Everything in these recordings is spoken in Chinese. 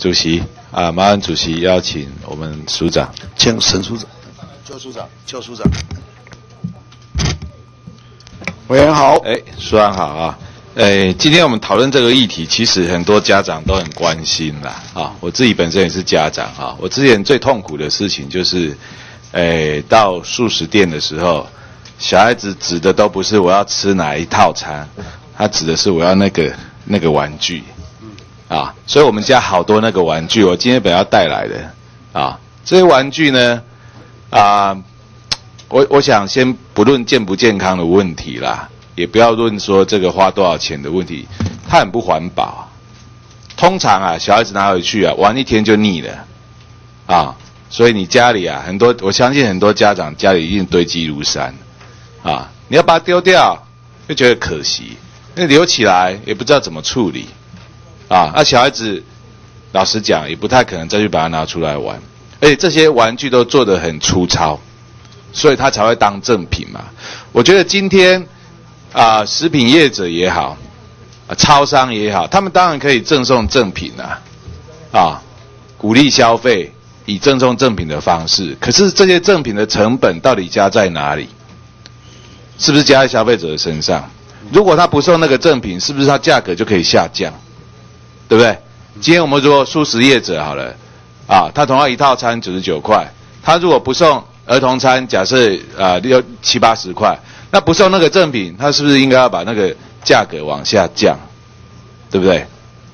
主席啊，麻烦主席邀请我们署长，请沈署长、邱署长、邱署长。委员好，哎，署长好啊，哎，今天我们讨论这个议题，其实很多家长都很关心啦，啊，我自己本身也是家长啊，我之前最痛苦的事情就是，哎，到素食店的时候，小孩子指的都不是我要吃哪一套餐，他指的是我要那个那个玩具，啊，所以我们家好多那个玩具，我今天本要带来的，啊，这些玩具呢，啊。我我想先不论健不健康的问题啦，也不要论说这个花多少钱的问题，它很不环保。通常啊，小孩子拿回去啊，玩一天就腻了，啊，所以你家里啊，很多我相信很多家长家里一定堆积如山，啊，你要把它丢掉，又觉得可惜，那留起来也不知道怎么处理，啊，那小孩子老实讲也不太可能再去把它拿出来玩，而且这些玩具都做得很粗糙。所以他才会当正品嘛？我觉得今天啊，食品业者也好，啊，超商也好，他们当然可以赠送正品啊，啊，鼓励消费以赠送赠品的方式。可是这些赠品的成本到底加在哪里？是不是加在消费者的身上？如果他不送那个赠品，是不是他价格就可以下降？对不对？今天我们说素食业者好了，啊，他同样一套餐九十九块，他如果不送。儿童餐假设啊六七八十块，那不送那个赠品，他是不是应该要把那个价格往下降，对不对？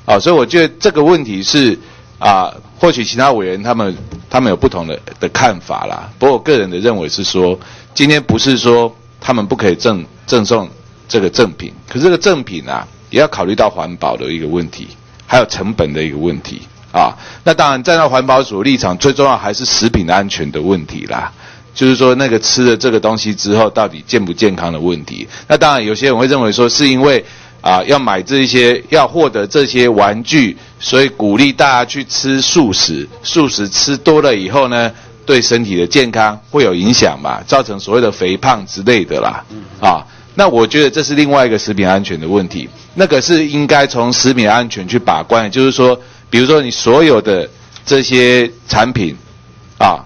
啊，所以我觉得这个问题是啊，或许其他委员他们他们有不同的的看法啦。不过我个人的认为是说，今天不是说他们不可以赠赠送这个赠品，可是这个赠品啊，也要考虑到环保的一个问题，还有成本的一个问题啊。那当然站在环保署立场，最重要还是食品安全的问题啦。就是说，那个吃了这个东西之后，到底健不健康的问题？那当然，有些人会认为说，是因为啊，要买这些，要获得这些玩具，所以鼓励大家去吃素食。素食吃多了以后呢，对身体的健康会有影响嘛，造成所谓的肥胖之类的啦。啊，那我觉得这是另外一个食品安全的问题。那个是应该从食品安全去把关，就是说，比如说你所有的这些产品，啊。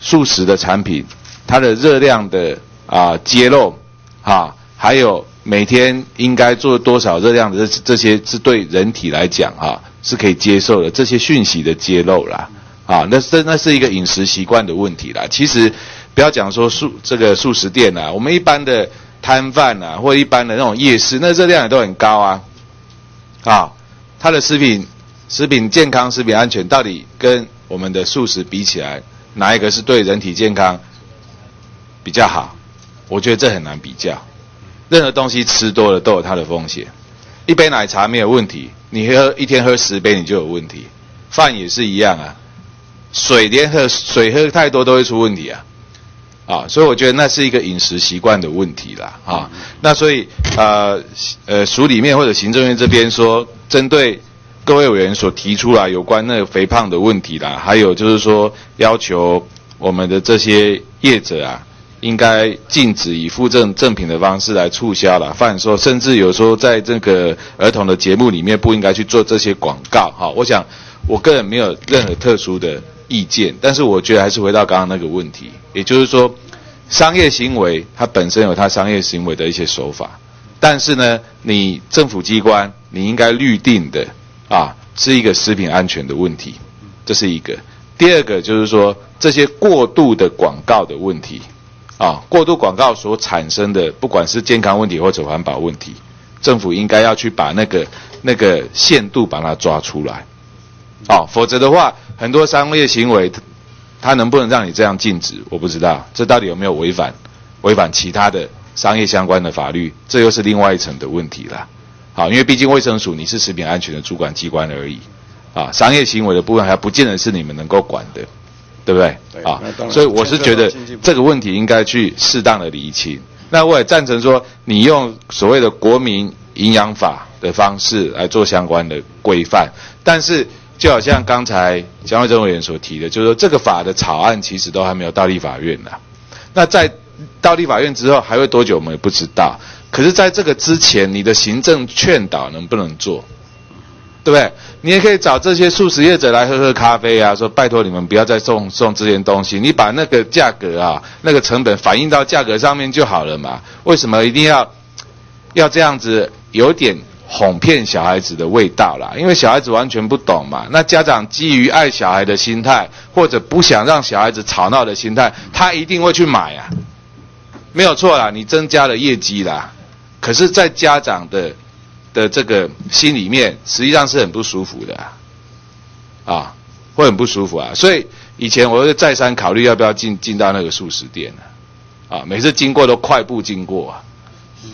素食的产品，它的热量的啊揭露，哈，还有每天应该做多少热量的这这些是对人体来讲哈是可以接受的这些讯息的揭露啦，啊，那是那是一个饮食习惯的问题啦。其实不要讲说素这个素食店呐，我们一般的摊贩呐，或一般的那种夜市，那热量也都很高啊，啊，它的食品食品健康、食品安全到底跟我们的素食比起来？哪一个是对人体健康比较好？我觉得这很难比较。任何东西吃多了都有它的风险。一杯奶茶没有问题，你喝一天喝十杯你就有问题。饭也是一样啊，水连喝水喝太多都会出问题啊。啊，所以我觉得那是一个饮食习惯的问题啦。啊，那所以呃呃署里面或者行政院这边说针对。各位委员所提出来有关那个肥胖的问题啦，还有就是说要求我们的这些业者啊，应该禁止以附赠赠品的方式来促销了。反说，甚至有时候在这个儿童的节目里面不应该去做这些广告。哈，我想我个人没有任何特殊的意见，但是我觉得还是回到刚刚那个问题，也就是说，商业行为它本身有它商业行为的一些手法，但是呢，你政府机关你应该律定的。啊，是一个食品安全的问题，这是一个。第二个就是说，这些过度的广告的问题，啊，过度广告所产生的，不管是健康问题或者环保问题，政府应该要去把那个那个限度把它抓出来，啊，否则的话，很多商业行为，它能不能让你这样禁止，我不知道，这到底有没有违反违反其他的商业相关的法律，这又是另外一层的问题了。好，因为毕竟卫生署你是食品安全的主管机关而已，啊，商业行为的部分还不见得是你们能够管的，对不对？啊，所以我是觉得这个问题应该去适当的厘清。那我也赞成说，你用所谓的国民营养法的方式来做相关的规范。但是，就好像刚才江惠珍委员所提的，就是说这个法的草案其实都还没有到立法院呢。那在到立法院之后还会多久，我们也不知道。可是，在这个之前，你的行政劝导能不能做？对不对？你也可以找这些素食业者来喝喝咖啡啊，说拜托你们不要再送送这些东西，你把那个价格啊，那个成本反映到价格上面就好了嘛。为什么一定要要这样子有点哄骗小孩子的味道啦？因为小孩子完全不懂嘛。那家长基于爱小孩的心态，或者不想让小孩子吵闹的心态，他一定会去买啊，没有错啦，你增加了业绩啦。可是，在家长的的这个心里面，实际上是很不舒服的啊，啊，会很不舒服啊。所以以前我会再三考虑要不要进进到那个素食店呢，啊，每次经过都快步经过啊，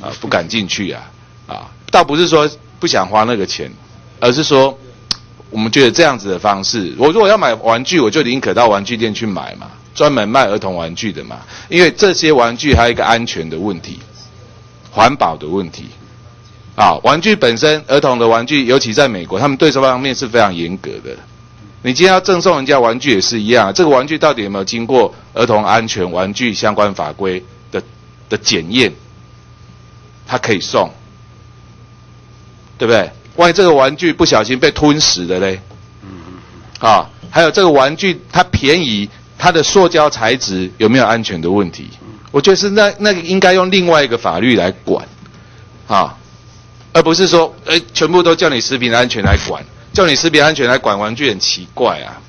啊，不敢进去啊，啊，倒不是说不想花那个钱，而是说我们觉得这样子的方式，我如果要买玩具，我就宁可到玩具店去买嘛，专门卖儿童玩具的嘛，因为这些玩具还有一个安全的问题，环保的问题。啊，玩具本身，儿童的玩具，尤其在美国，他们对这方面是非常严格的。你今天要赠送人家玩具也是一样，这个玩具到底有没有经过儿童安全玩具相关法规的的检验，它可以送，对不对？万一这个玩具不小心被吞食的嘞？嗯嗯。啊，还有这个玩具它便宜，它的塑胶材质有没有安全的问题？我觉得是那那个应该用另外一个法律来管，啊。而不是说，哎，全部都叫你食品安全来管，叫你食品安全来管玩具很奇怪啊，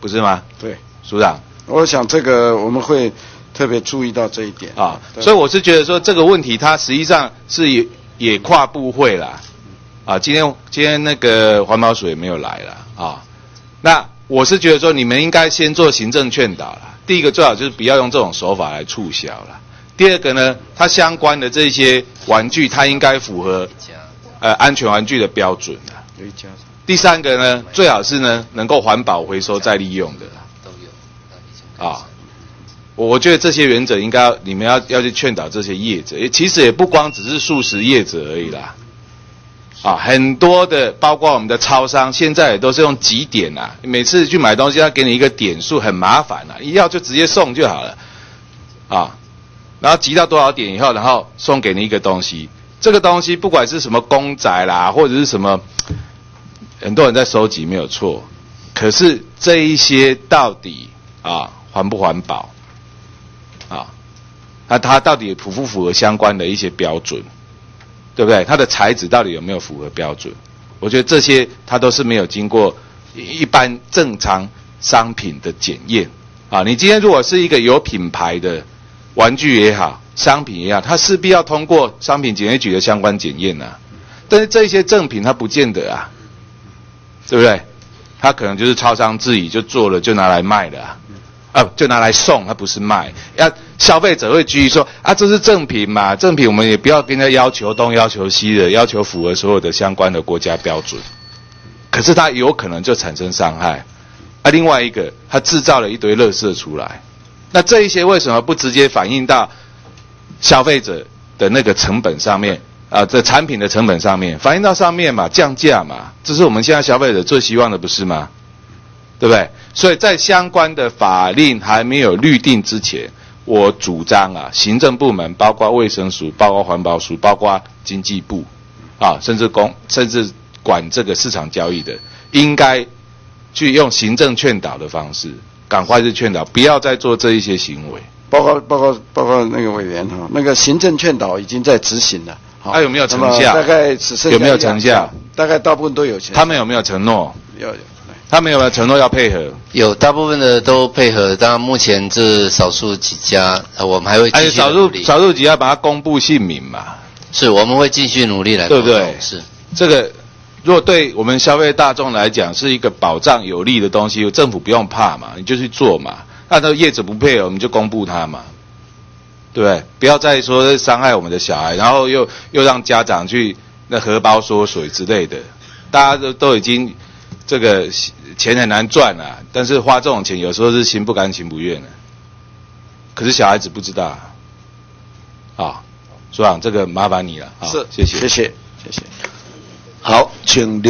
不是吗？对，署长，我想这个我们会特别注意到这一点啊。所以我是觉得说这个问题，它实际上是也也跨部会啦，啊，今天今天那个环保署也没有来了啊。那我是觉得说，你们应该先做行政劝导了。第一个最好就是不要用这种手法来促销了。第二个呢，它相关的这些玩具，它应该符合呃安全玩具的标准的。第三个呢，最好是呢能够环保回收再利用的。都有。啊，我我觉得这些原则应该你们要要去劝导这些业者，其实也不光只是素食业者而已啦。啊，很多的包括我们的超商，现在也都是用几点啊，每次去买东西，他给你一个点数，很麻烦啊，一要就直接送就好了。啊。然后集到多少点以后，然后送给你一个东西。这个东西不管是什么公仔啦，或者是什么，很多人在收集没有错。可是这一些到底啊环不环保啊？那它到底符不符合相关的一些标准？对不对？它的材质到底有没有符合标准？我觉得这些它都是没有经过一般正常商品的检验啊。你今天如果是一个有品牌的。玩具也好，商品也好，它势必要通过商品检验局的相关检验呐。但是这些赠品它不见得啊，对不对？它可能就是超商自己就做了就拿来卖的啊，啊，就拿来送，它不是卖。要消费者会拘于说啊，这是正品嘛，正品我们也不要跟人家要求东要求西的，要求符合所有的相关的国家标准。可是它有可能就产生伤害。啊，另外一个，它制造了一堆垃圾出来。那这一些为什么不直接反映到消费者的那个成本上面啊？这产品的成本上面反映到上面嘛，降价嘛，这是我们现在消费者最希望的，不是吗？对不对？所以在相关的法令还没有律定之前，我主张啊，行政部门包括卫生署、包括环保署、包括经济部啊，甚至公甚至管这个市场交易的，应该去用行政劝导的方式。赶快去劝导，不要再做这一些行为。报告报告报告，那个委员哈，那个行政劝导已经在执行了。他有没有成效？大概只剩有没有成效？大概大部分都有钱。他们有没有承诺？有有。他们有没有承诺要配合？有，大部分的都配合。当然，目前这少数几家，我们还会继续少数少数几家把它公布姓名嘛？是，我们会继续努力来。对不对？是这个。如果对我们消费大众来讲是一个保障有利的东西，政府不用怕嘛，你就去做嘛。那这业主不配合，我们就公布他嘛，对不对？不要再说伤害我们的小孩，然后又又让家长去那荷包缩水之类的。大家都都已经这个钱很难赚啊，但是花这种钱有时候是心不甘情不愿的。可是小孩子不知道啊，啊所长，这个麻烦你了啊，是，谢谢，谢谢，谢谢。好，请。